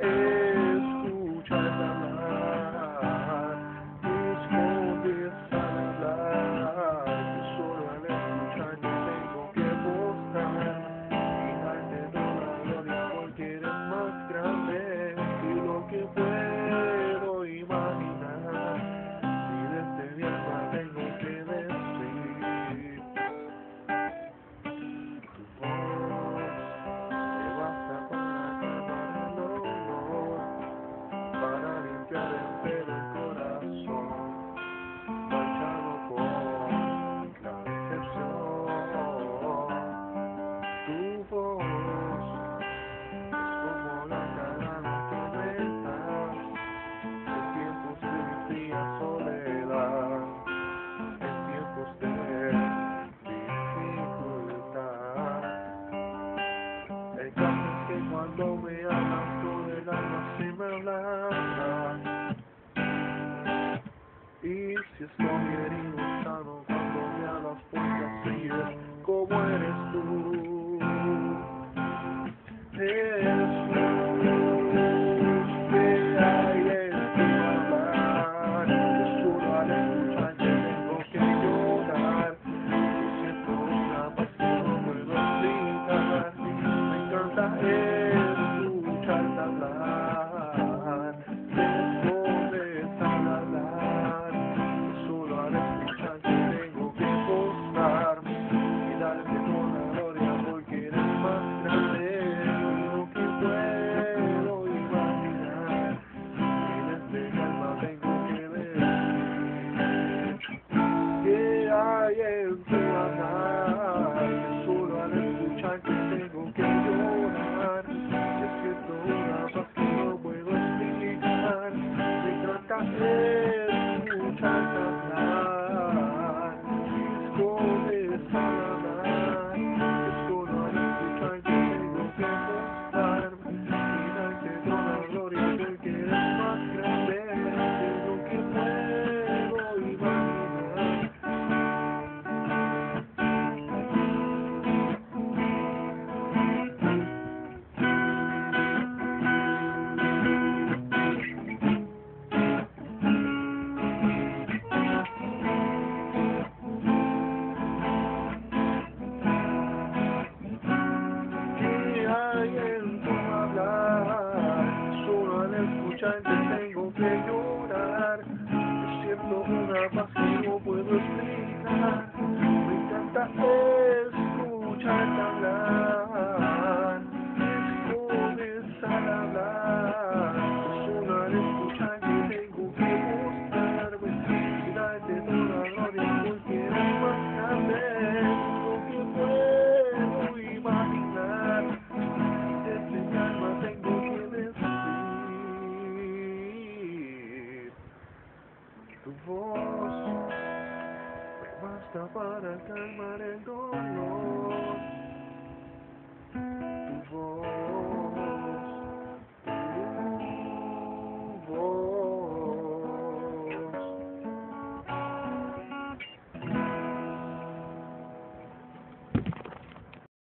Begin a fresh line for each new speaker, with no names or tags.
es Yo hubiera como eres. muchacha que tengo que llorar. Me siento una paz que no puedo explicar. Me encanta él. para calmar el dolor.